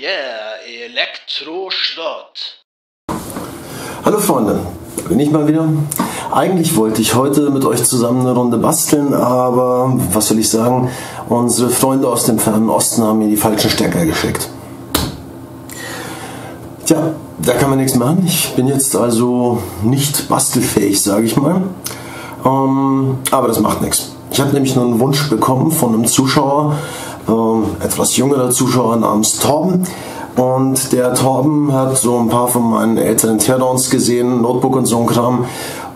yeah, Elektroschrott. Hallo Freunde, bin ich mal wieder. Eigentlich wollte ich heute mit euch zusammen eine Runde basteln, aber was soll ich sagen, unsere Freunde aus dem fernen Osten haben mir die falschen Stecker geschickt. Tja, da kann man nichts machen. Ich bin jetzt also nicht bastelfähig, sage ich mal. Ähm, aber das macht nichts. Ich habe nämlich einen Wunsch bekommen von einem Zuschauer, ähm, etwas jüngerer Zuschauer namens Torben. Und der Torben hat so ein paar von meinen älteren Teardowns gesehen, Notebook und so ein Kram.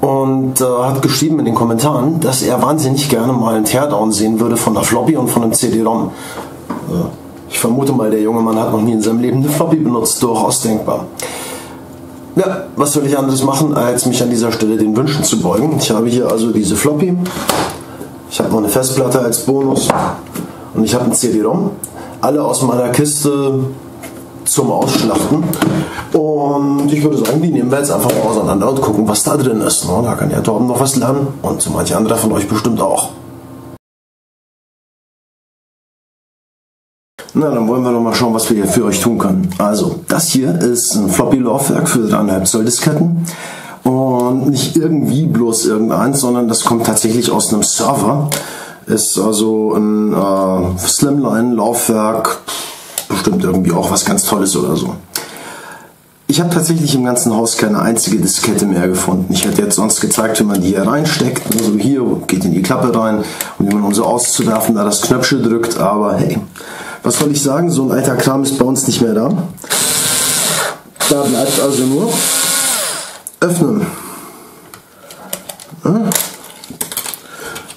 Und äh, hat geschrieben in den Kommentaren, dass er wahnsinnig gerne mal einen Teardown sehen würde von einer Floppy und von einem CD-ROM. Äh, ich vermute mal, der junge Mann hat noch nie in seinem Leben eine Floppy benutzt, durchaus denkbar. Ja, was soll ich anderes machen, als mich an dieser Stelle den Wünschen zu beugen? Ich habe hier also diese Floppy. Ich habe noch eine Festplatte als Bonus und ich habe ein CD-ROM. Alle aus meiner Kiste zum Ausschlachten. Und ich würde sagen, die nehmen wir jetzt einfach mal auseinander und gucken, was da drin ist. Da kann ja Torben noch was lernen und so manche andere von euch bestimmt auch. Na, dann wollen wir doch mal schauen, was wir hier für euch tun können. Also, das hier ist ein Floppy-Laufwerk für 3,5 Zoll Disketten. Und nicht irgendwie bloß irgendeins, sondern das kommt tatsächlich aus einem Server. Ist also ein äh, Slimline-Laufwerk, bestimmt irgendwie auch was ganz Tolles oder so. Ich habe tatsächlich im ganzen Haus keine einzige Diskette mehr gefunden. Ich hätte jetzt sonst gezeigt, wie man die hier reinsteckt. Also hier geht in die Klappe rein und wie man um so auszuwerfen, da das Knöpfchen drückt. Aber hey, was soll ich sagen? So ein alter Kram ist bei uns nicht mehr da. Da bleibt also nur öffnen. Ja.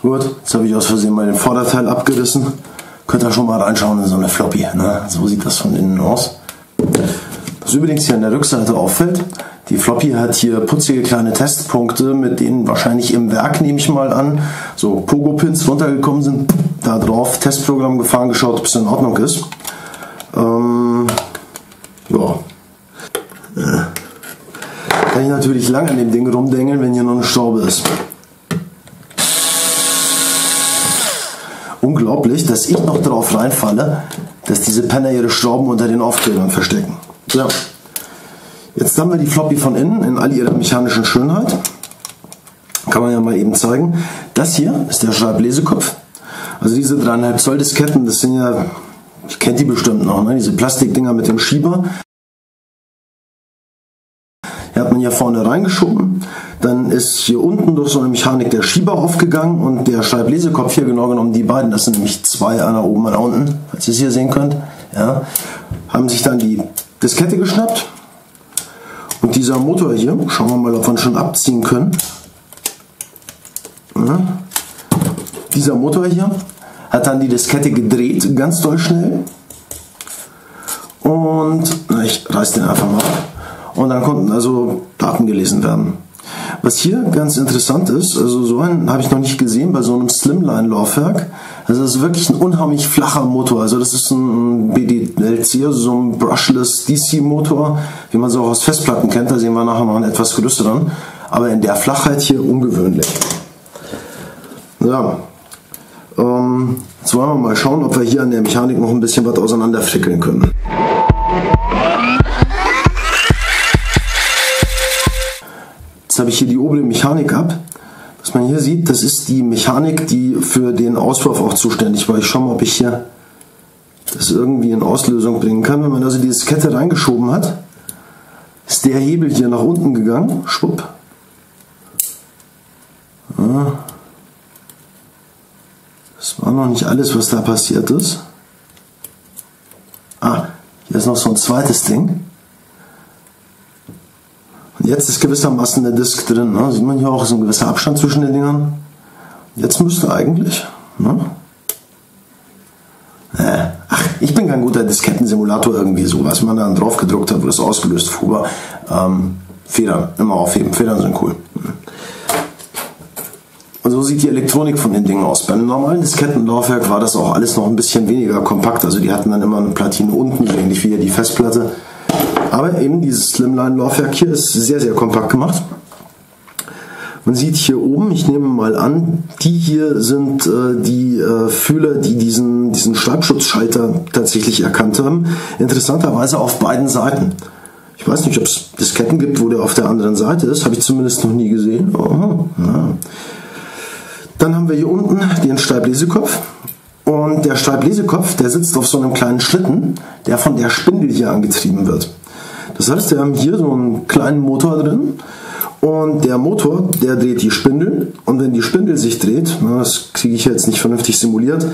Gut, jetzt habe ich aus Versehen mal den Vorderteil abgerissen. Könnt ihr schon mal reinschauen in so eine Floppy. Ne? So sieht das von innen aus. Was übrigens hier an der Rückseite auffällt, die Floppy hat hier putzige kleine Testpunkte, mit denen wahrscheinlich im Werk, nehme ich mal an, so Pogo-Pins runtergekommen sind. Da drauf Testprogramm gefahren, geschaut, ob es in Ordnung ist. Ähm, ja. Äh. Kann ich natürlich lange an dem Ding rumdengeln, wenn hier noch eine Schraube ist. Unglaublich, dass ich noch darauf reinfalle, dass diese Penner ihre Schrauben unter den Aufklebern verstecken. So. Jetzt haben wir die Floppy von innen in all ihrer mechanischen Schönheit. Kann man ja mal eben zeigen. Das hier ist der Schreiblesekopf. Also diese 3,5 Zoll Disketten, das sind ja, ich kennt die bestimmt noch, ne? diese Plastikdinger mit dem Schieber. Die hat man hier vorne reingeschoben. Dann ist hier unten durch so eine Mechanik der Schieber aufgegangen und der Schreiblesekopf hier genau genommen die beiden, das sind nämlich zwei, einer oben, einer unten, falls ihr es hier sehen könnt, ja, haben sich dann die Diskette geschnappt und dieser Motor hier, schauen wir mal, ob wir ihn schon abziehen können. Ja. Dieser Motor hier hat dann die Diskette gedreht, ganz doll schnell. Und na, ich reiß den einfach mal ab. Und dann konnten also Daten gelesen werden. Was hier ganz interessant ist, also so einen habe ich noch nicht gesehen bei so einem Slimline-Laufwerk. Also das ist wirklich ein unheimlich flacher Motor. Also das ist ein BDLC, also so ein brushless DC-Motor, wie man so auch aus Festplatten kennt. Da sehen wir nachher noch einen etwas größeren. Aber in der Flachheit hier ungewöhnlich. Ja. Ähm, jetzt wollen wir mal schauen, ob wir hier an der Mechanik noch ein bisschen was auseinanderfrickeln können. Jetzt habe ich hier die obere Mechanik ab. Was man hier sieht, das ist die Mechanik, die für den Auswurf auch zuständig war. Ich schaue mal, ob ich hier das irgendwie in Auslösung bringen kann. Wenn man also diese Kette reingeschoben hat, ist der Hebel hier nach unten gegangen. Schwupp. Das war noch nicht alles, was da passiert ist. Ah, hier ist noch so ein zweites Ding. Jetzt ist gewissermaßen der Disk drin. Ne? Sieht man hier auch, ist ein gewisser Abstand zwischen den Dingern. Jetzt müsste eigentlich. Ne? Äh, ach, ich bin kein guter Diskettensimulator irgendwie so, was man dann drauf gedruckt hat, wo das ausgelöst fuhr. Ähm, Federn, immer aufheben. Federn sind cool. Und so sieht die Elektronik von den Dingen aus. Beim normalen Diskettenlaufwerk war das auch alles noch ein bisschen weniger kompakt. Also die hatten dann immer eine Platine unten, so ähnlich wie hier die Festplatte. Aber eben dieses Slimline-Laufwerk hier ist sehr, sehr kompakt gemacht. Man sieht hier oben, ich nehme mal an, die hier sind äh, die äh, Fühler, die diesen, diesen Schreibschutzschalter tatsächlich erkannt haben. Interessanterweise auf beiden Seiten. Ich weiß nicht, ob es Disketten gibt, wo der auf der anderen Seite ist. Habe ich zumindest noch nie gesehen. Oh, ja. Dann haben wir hier unten den Steibbläsekopf. Und der Steibbläsekopf, der sitzt auf so einem kleinen Schlitten, der von der Spindel hier angetrieben wird. Das heißt, wir haben hier so einen kleinen Motor drin und der Motor, der dreht die Spindel und wenn die Spindel sich dreht, das kriege ich jetzt nicht vernünftig simuliert,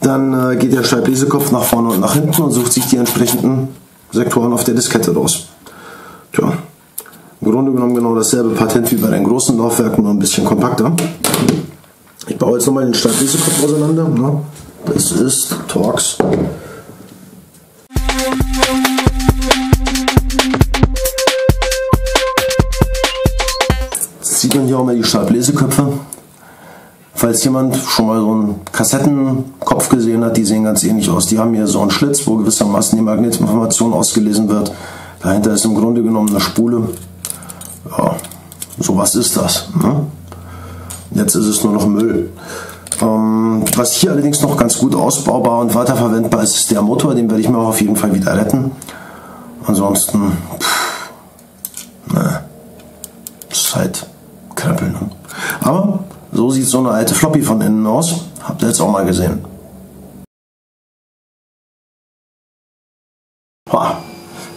dann äh, geht der Scheibbläsekopf nach vorne und nach hinten und sucht sich die entsprechenden Sektoren auf der Diskette raus. Tja, im Grunde genommen genau dasselbe Patent wie bei den großen Laufwerken, nur ein bisschen kompakter. Ich baue jetzt nochmal den Scheibbläsekopf auseinander. Das ist Torx man hier auch mal die Schreibbläseköpfe. Falls jemand schon mal so einen Kassettenkopf gesehen hat, die sehen ganz ähnlich aus. Die haben hier so einen Schlitz, wo gewissermaßen die Magnetinformation ausgelesen wird. Dahinter ist im Grunde genommen eine Spule. Ja, sowas ist das. Ne? Jetzt ist es nur noch Müll. Ähm, was hier allerdings noch ganz gut ausbaubar und weiterverwendbar ist, ist der Motor. Den werde ich mir auch auf jeden Fall wieder retten. Ansonsten, pff, ne, ist halt Krempel. Ne? Aber so sieht so eine alte Floppy von innen aus. Habt ihr jetzt auch mal gesehen.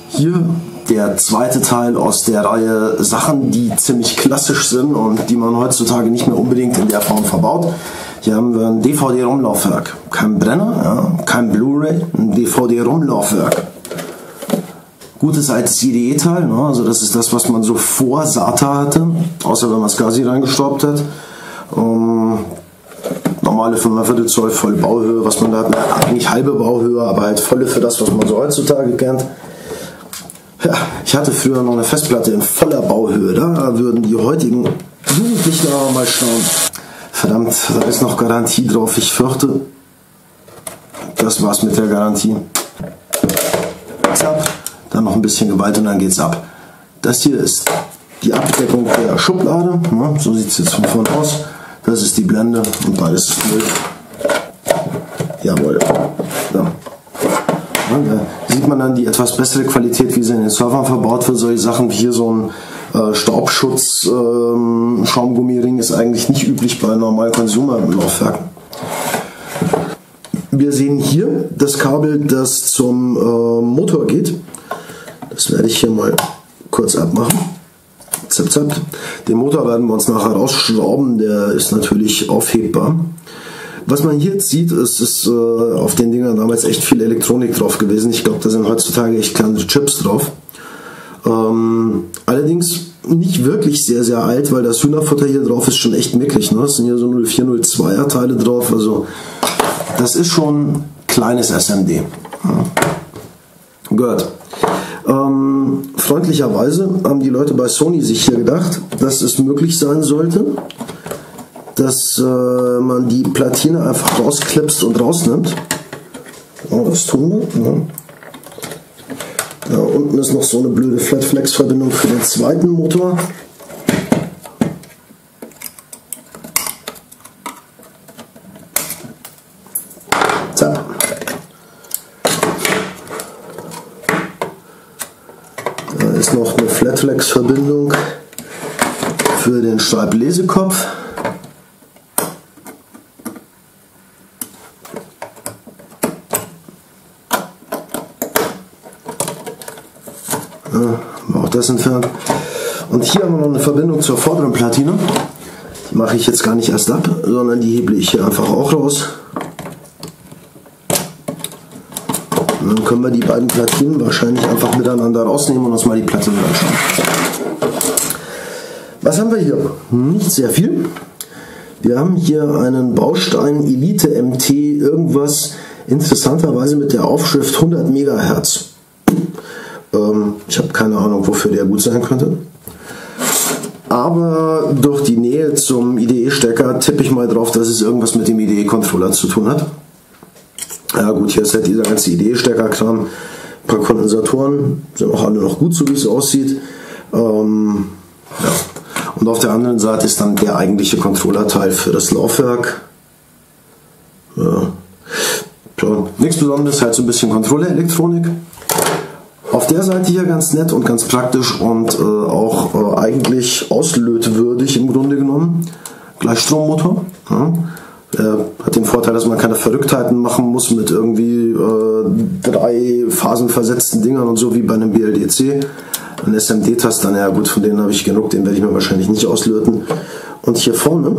Hier der zweite Teil aus der Reihe Sachen, die ziemlich klassisch sind und die man heutzutage nicht mehr unbedingt in der Form verbaut. Hier haben wir ein DVD-Rumlaufwerk. Kein Brenner, ja, kein Blu-ray, ein DVD-Rumlaufwerk gutes altes IDE-Teil. Ne? Also das ist das, was man so vor SATA hatte, außer wenn man SCSI reingestaubt hat. Ähm, normale 5 Zoll voll Bauhöhe, was man da hat, eigentlich halbe Bauhöhe, aber halt volle für das, was man so heutzutage kennt. Ja, ich hatte früher noch eine Festplatte in voller Bauhöhe, da würden die heutigen Jugendlichen aber mal schauen. Verdammt, da ist noch Garantie drauf. Ich fürchte, das war's mit der Garantie. Zapp dann noch ein bisschen Gewalt und dann geht's ab. Das hier ist die Abdeckung der Schublade, ne? so sieht es jetzt von vorne aus. Das ist die Blende und beides ist Müll. Jawohl. Ja. Da sieht man dann die etwas bessere Qualität, wie sie in den Servern verbaut wird. Solche Sachen wie hier so ein äh, Staubschutz ähm, Schaumgummiring ist eigentlich nicht üblich bei normalen Consumer-Laufwerken. Wir sehen hier das Kabel, das zum äh, Motor geht. Das werde ich hier mal kurz abmachen. Zap, zap. Den Motor werden wir uns nachher rausschrauben, der ist natürlich aufhebbar. Was man hier jetzt sieht, ist, ist äh, auf den Dingern damals echt viel Elektronik drauf gewesen. Ich glaube, da sind heutzutage echt kleine Chips drauf. Ähm, allerdings nicht wirklich sehr, sehr alt, weil das Hühnerfutter hier drauf ist schon echt mickrig. Ne? Es sind hier so 0402er Teile drauf. Also das ist schon kleines SMD. Ja. Gut. Ähm, freundlicherweise haben die Leute bei Sony sich hier gedacht, dass es möglich sein sollte, dass äh, man die Platine einfach rausklipst und rausnimmt. Oh, das tun wir. Ja. Da unten ist noch so eine blöde Flatflex-Verbindung für den zweiten Motor. Flatflex-Verbindung für den Schreiblesekopf. Ja, auch das entfernt. Und hier haben wir noch eine Verbindung zur vorderen Platine. Die mache ich jetzt gar nicht erst ab, sondern die heble ich hier einfach auch raus. Dann können wir die beiden Platinen wahrscheinlich einfach miteinander rausnehmen und uns mal die Platte anschauen. Was haben wir hier? Nicht sehr viel. Wir haben hier einen Baustein Elite MT irgendwas interessanterweise mit der Aufschrift 100 MHz. Ähm, ich habe keine Ahnung, wofür der gut sein könnte. Aber durch die Nähe zum IDE-Stecker tippe ich mal drauf, dass es irgendwas mit dem IDE-Controller zu tun hat. Ja gut, hier ist halt dieser ganze Idee-Stecker-Kram. Ein paar Kondensatoren sind auch alle noch gut, so wie es aussieht. Ähm, ja. Und auf der anderen Seite ist dann der eigentliche Controllerteil für das Laufwerk. Ja. Nichts Besonderes, halt so ein bisschen Controllerelektronik. Auf der Seite hier ganz nett und ganz praktisch und äh, auch äh, eigentlich auslötwürdig im Grunde genommen. Gleichstrommotor. Ja. Er hat den Vorteil, dass man keine Verrücktheiten machen muss mit irgendwie äh, drei phasenversetzten Dingern und so wie bei einem BLDC. Ein SMD-Taster, naja gut, von denen habe ich genug, den werde ich mir wahrscheinlich nicht auslöten. Und hier vorne,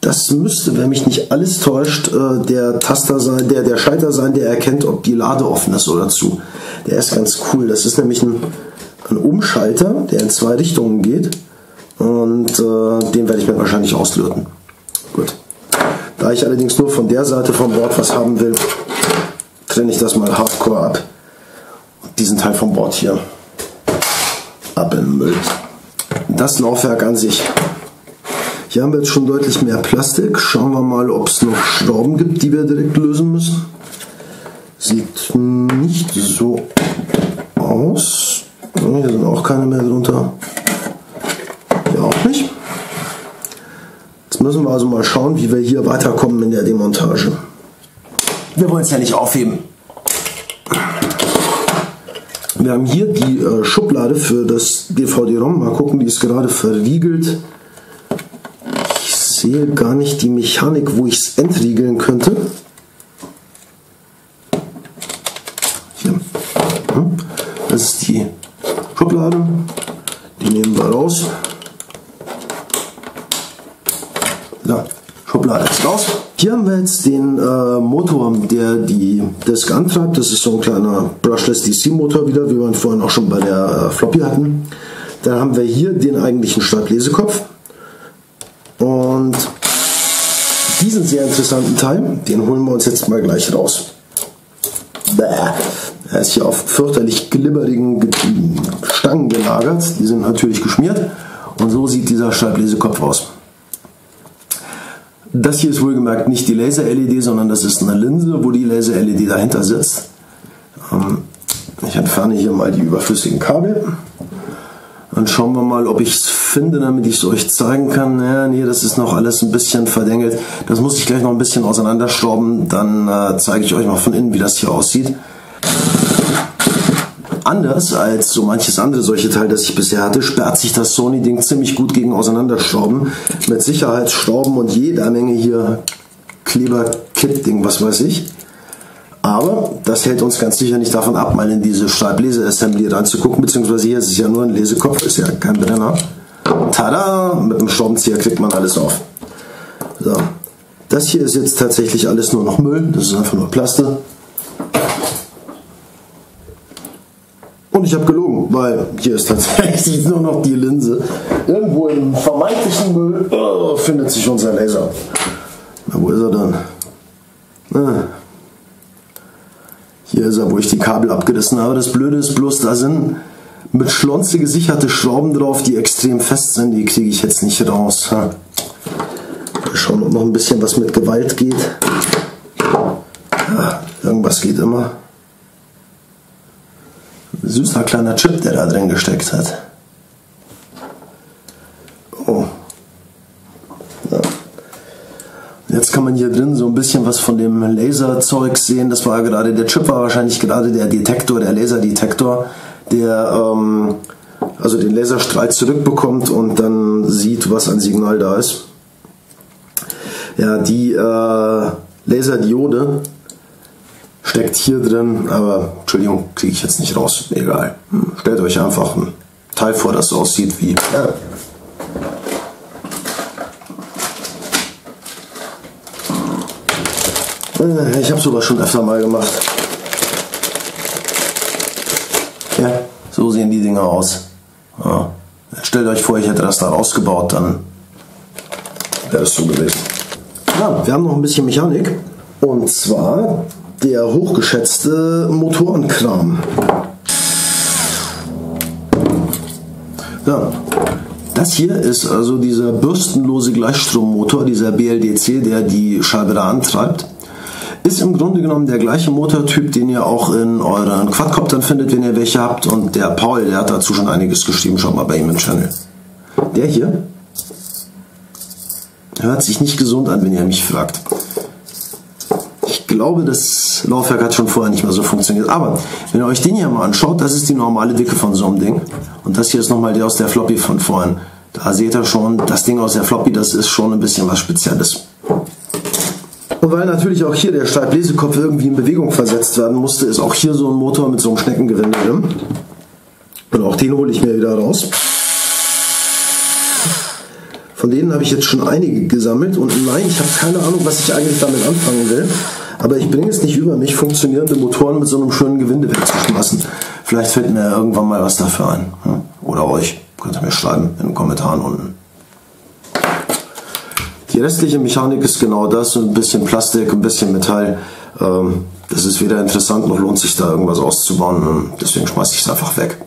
das müsste, wenn mich nicht alles täuscht, äh, der Taster sein, der, der Schalter sein, der erkennt, ob die Lade offen ist oder zu. Der ist ganz cool. Das ist nämlich ein, ein Umschalter, der in zwei Richtungen geht. Und äh, den werde ich mir wahrscheinlich auslöten. Gut. Da ich allerdings nur von der Seite vom Board was haben will, trenne ich das mal hardcore ab. Diesen Teil vom Board hier ab den Müll. Das Laufwerk an sich. Hier haben wir jetzt schon deutlich mehr Plastik. Schauen wir mal, ob es noch Schrauben gibt, die wir direkt lösen müssen. Sieht nicht so aus. Hier sind auch keine mehr drunter. Hier auch nicht. Jetzt müssen wir also mal schauen, wie wir hier weiterkommen in der Demontage. Wir wollen es ja nicht aufheben. Wir haben hier die äh, Schublade für das DVD-ROM. Mal gucken, die ist gerade verriegelt. Ich sehe gar nicht die Mechanik, wo ich es entriegeln könnte. Hier. Hm. Das ist die Schublade. Die nehmen wir raus. Ja, Schublade ist raus. Hier haben wir jetzt den äh, Motor, der die Disk antreibt. Das ist so ein kleiner Brushless DC Motor wieder, wie wir ihn vorhin auch schon bei der äh, Floppy hatten. Dann haben wir hier den eigentlichen Schreiblesekopf. Und diesen sehr interessanten Teil, den holen wir uns jetzt mal gleich raus. Bäh. Er ist hier auf fürchterlich glibberigen Stangen gelagert. Die sind natürlich geschmiert. Und so sieht dieser Schreiblesekopf aus. Das hier ist wohlgemerkt nicht die Laser-LED, sondern das ist eine Linse, wo die Laser-LED dahinter sitzt. Ähm, ich entferne hier mal die überflüssigen Kabel. Dann schauen wir mal, ob ich es finde, damit ich es euch zeigen kann. Ja, nee, das ist noch alles ein bisschen verdengelt. Das muss ich gleich noch ein bisschen auseinanderschrauben. Dann äh, zeige ich euch mal von innen, wie das hier aussieht anders als so manches andere solche Teil, das ich bisher hatte, sperrt sich das Sony-Ding ziemlich gut gegen Auseinanderschrauben. Mit Sicherheitsschrauben und jeder Menge hier Kleber-Kit-Ding, was weiß ich. Aber das hält uns ganz sicher nicht davon ab, mal in diese Schreiblese-Assembly reinzugucken, beziehungsweise hier ist es ja nur ein Lesekopf, ist ja kein Brenner. Tada! Mit dem Schraubenzieher kriegt man alles auf. So. Das hier ist jetzt tatsächlich alles nur noch Müll, das ist einfach nur Plaste. Und ich habe gelogen, weil hier ist tatsächlich nur noch die Linse. Irgendwo im vermeintlichen Müll oh, findet sich unser Laser. Na, wo ist er dann? Ah. Hier ist er, wo ich die Kabel abgerissen habe. Das Blöde ist bloß, da sind mit Schlonze gesicherte Schrauben drauf, die extrem fest sind. Die kriege ich jetzt nicht raus. Ha. Wir schauen, ob noch ein bisschen was mit Gewalt geht. Ja, irgendwas geht immer süßer kleiner Chip, der da drin gesteckt hat. Oh. Ja. Jetzt kann man hier drin so ein bisschen was von dem Laserzeug sehen. Das war gerade, der Chip war wahrscheinlich gerade der Detektor, der Laserdetektor, der ähm, also den Laserstrahl zurückbekommt und dann sieht, was an Signal da ist. Ja, die äh, Laserdiode steckt hier drin, aber Entschuldigung, kriege ich jetzt nicht raus. Egal. Hm, stellt euch einfach ein Teil vor, das so aussieht wie. Ja. Äh, ich habe sowas schon öfter mal gemacht. Ja, so sehen die Dinger aus. Ja. Stellt euch vor, ich hätte das da rausgebaut, dann wäre es so gewesen. Ja, wir haben noch ein bisschen Mechanik. Und zwar der hochgeschätzte Motorenkram. Ja, das hier ist also dieser bürstenlose Gleichstrommotor, dieser BLDC, der die Scheibe da antreibt. Ist im Grunde genommen der gleiche Motortyp, den ihr auch in euren Quadcoptern findet, wenn ihr welche habt. Und der Paul, der hat dazu schon einiges geschrieben, schaut mal bei ihm im Channel. Der hier hört sich nicht gesund an, wenn ihr mich fragt. Ich glaube, das Laufwerk hat schon vorher nicht mehr so funktioniert. Aber wenn ihr euch den hier mal anschaut, das ist die normale Dicke von so einem Ding. Und das hier ist nochmal der aus der Floppy von vorhin. Da seht ihr schon, das Ding aus der Floppy, das ist schon ein bisschen was Spezielles. Und weil natürlich auch hier der Steibbläsekopf irgendwie in Bewegung versetzt werden musste, ist auch hier so ein Motor mit so einem Schneckengewinde drin. Und auch den hole ich mir wieder raus. Von denen habe ich jetzt schon einige gesammelt und nein, ich habe keine Ahnung, was ich eigentlich damit anfangen will. Aber ich bringe es nicht über mich, funktionierende Motoren mit so einem schönen Gewinde wegzuschmeißen. Vielleicht fällt mir irgendwann mal was dafür ein. Oder euch. Könnt ihr mir schreiben in den Kommentaren unten. Die restliche Mechanik ist genau das, ein bisschen Plastik, ein bisschen Metall. Ähm, das ist weder interessant noch lohnt sich da irgendwas auszubauen. Deswegen schmeiße ich es einfach weg.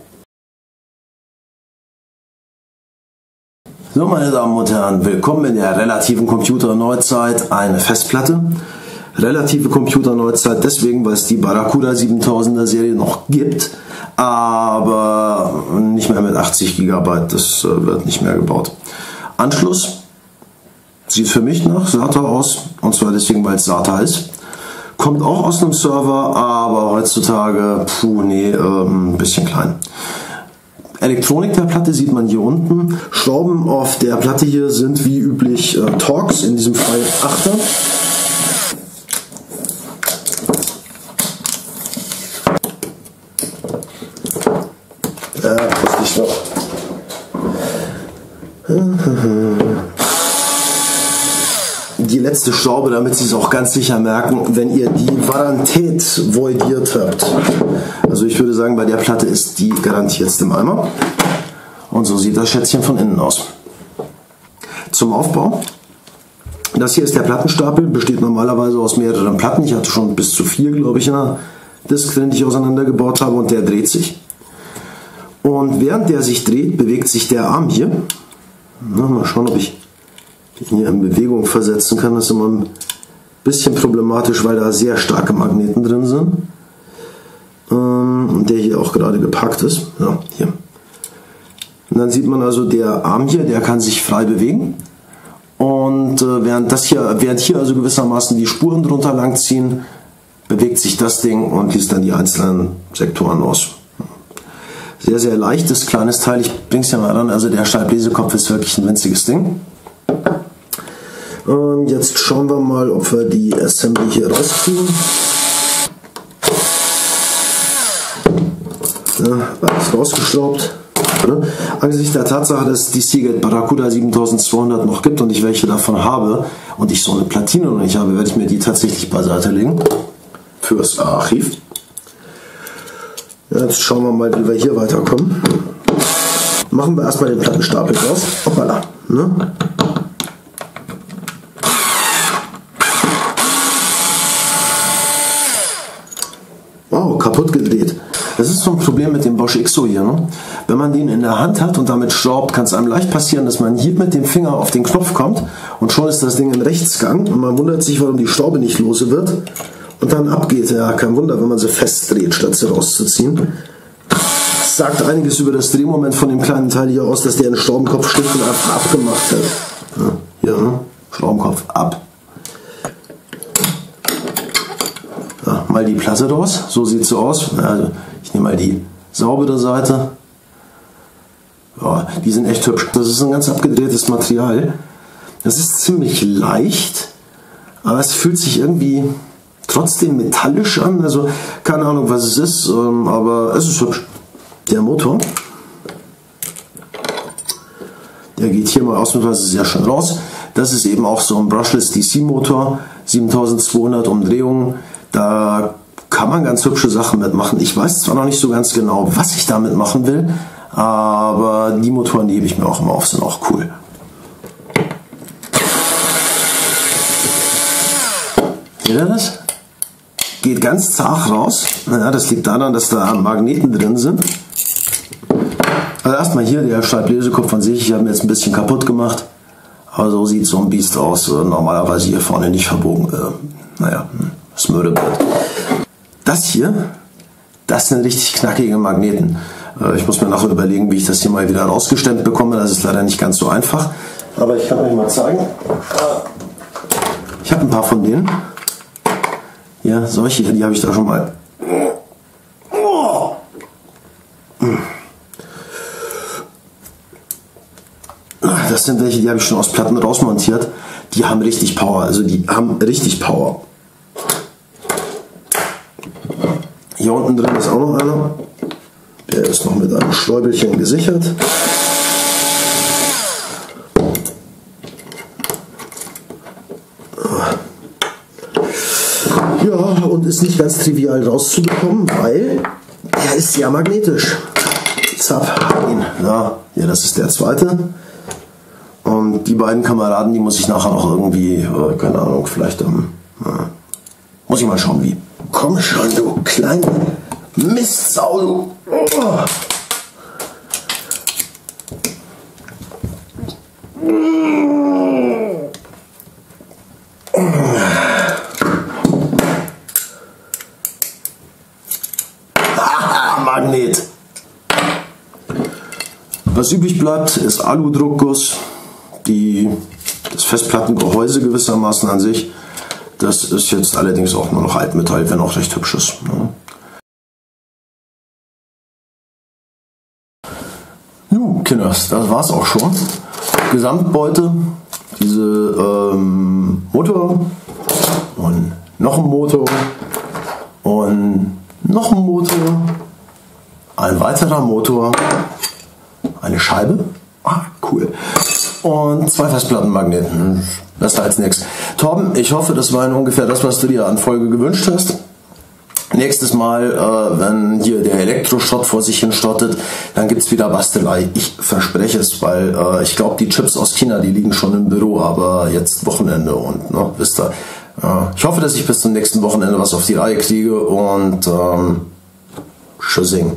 So, meine Damen und Herren, willkommen in der relativen Computerneuzeit. Eine Festplatte. Relative Computerneuzeit deswegen, weil es die Barracuda 7000er Serie noch gibt, aber nicht mehr mit 80 GB. Das äh, wird nicht mehr gebaut. Anschluss sieht für mich nach SATA aus, und zwar deswegen, weil es SATA ist. Kommt auch aus einem Server, aber heutzutage, puh, nee, äh, ein bisschen klein. Elektronik der Platte sieht man hier unten. Schrauben auf der Platte hier sind wie üblich äh, Torx, in diesem Fall 8er. Äh, wusste ich noch. Die letzte Schraube, damit Sie es auch ganz sicher merken, wenn ihr die Warantät voidiert habt. Also ich würde sagen, bei der Platte ist die garantiert im Eimer. Und so sieht das Schätzchen von innen aus. Zum Aufbau. Das hier ist der Plattenstapel, besteht normalerweise aus mehreren Platten. Ich hatte schon bis zu vier, glaube ich, in der Disk drin, die ich auseinandergebaut habe und der dreht sich. Und während der sich dreht, bewegt sich der Arm hier. Mal schauen, ob ich den hier in Bewegung versetzen kann. Das ist immer ein bisschen problematisch, weil da sehr starke Magneten drin sind. Ähm, und der hier auch gerade gepackt ist. Ja, hier. Und dann sieht man also, der Arm hier, der kann sich frei bewegen. Und äh, während, das hier, während hier also gewissermaßen die Spuren drunter langziehen, bewegt sich das Ding und liest dann die einzelnen Sektoren aus. Sehr, sehr leichtes, kleines Teil. Ich bringe es ja mal ran. Also der Scheibbläsekopf ist wirklich ein winziges Ding. Und jetzt schauen wir mal, ob wir die Assembly hier rauskriegen. Ja, alles rausgeschraubt. Ne? Angesichts der Tatsache, dass die Seagate Barracuda 7200 noch gibt und ich welche davon habe und ich so eine Platine noch nicht habe, werde ich mir die tatsächlich beiseite legen. Fürs Archiv. Jetzt schauen wir mal, wie wir hier weiterkommen. Machen wir erstmal den Plattenstapel raus. Hoppala. Ne? Wow, kaputt gedreht. Das ist so ein Problem mit dem Bosch XO hier. Ne? Wenn man den in der Hand hat und damit schraubt, kann es einem leicht passieren, dass man hier mit dem Finger auf den Knopf kommt und schon ist das Ding im Rechtsgang und man wundert sich, warum die Schraube nicht lose wird und dann abgeht. Ja, kein Wunder, wenn man sie festdreht, statt sie rauszuziehen. Sagt einiges über das Drehmoment von dem kleinen Teil hier aus, dass der einen Schraubenkopf schlicht und einfach abgemacht hat. Ja, ne? Schraubenkopf ab. Ja, mal die Platte raus, so sieht sie aus. Also ich nehme mal die saubere Seite. Ja, die sind echt hübsch. Das ist ein ganz abgedrehtes Material. Das ist ziemlich leicht, aber es fühlt sich irgendwie trotzdem metallisch an. Also keine Ahnung, was es ist, ähm, aber es ist hübsch. Der Motor, der geht hier mal ausnahmsweise sehr schön raus. Das ist eben auch so ein Brushless DC Motor, 7200 Umdrehungen. Da kann man ganz hübsche Sachen mitmachen. Ich weiß zwar noch nicht so ganz genau, was ich damit machen will, aber die Motoren, die hebe ich mir auch immer auf, sind auch cool. Seht ihr das? Geht ganz zart raus. Ja, das liegt daran, dass da Magneten drin sind. Also erstmal hier der Schreiblesekopf an sich. Ich habe mir jetzt ein bisschen kaputt gemacht. Aber so sieht so ein Biest aus. Normalerweise hier vorne nicht verbogen. Äh, naja, das Mörderbrett. Das hier, das sind richtig knackige Magneten. Äh, ich muss mir nachher überlegen, wie ich das hier mal wieder rausgestemmt bekomme. Das ist leider nicht ganz so einfach. Aber ich kann euch mal zeigen. Ich habe ein paar von denen. Ja, solche, die habe ich da schon mal. Das sind welche, die habe ich schon aus Platten rausmontiert. Die haben richtig Power. Also die haben richtig Power. Hier unten drin ist auch noch einer. Der ist noch mit einem Schleubelchen gesichert. Ja, und ist nicht ganz trivial rauszubekommen, weil er ist ja magnetisch. Zap, ihn. Ja, ja, das ist der zweite. Und die beiden Kameraden, die muss ich nachher noch irgendwie, äh, keine Ahnung, vielleicht, ähm, äh, muss ich mal schauen, wie. Komm schon, du kleine Mistsau, du. Oh. Was übrig bleibt, ist Aludruckguss, die, das Festplattengehäuse gewissermaßen an sich. Das ist jetzt allerdings auch nur noch Altmetall, wenn auch recht hübsches. Ne? Jo, Kinders, das war's auch schon. Gesamtbeute, diese ähm, Motor und noch ein Motor und noch ein Motor, ein weiterer Motor, eine Scheibe, ah cool, und zwei Festplattenmagneten. Besser als nichts. Torben, ich hoffe, das war ungefähr das, was du dir an Folge gewünscht hast. Nächstes Mal, äh, wenn hier der Elektroschrott vor sich hin stottet, dann gibt's wieder Bastelei. Ich verspreche es, weil äh, ich glaube, die Chips aus China, die liegen schon im Büro, aber jetzt Wochenende und, ne, wisst ihr. Äh, ich hoffe, dass ich bis zum nächsten Wochenende was auf die Reihe kriege und ähm, Tschüssing.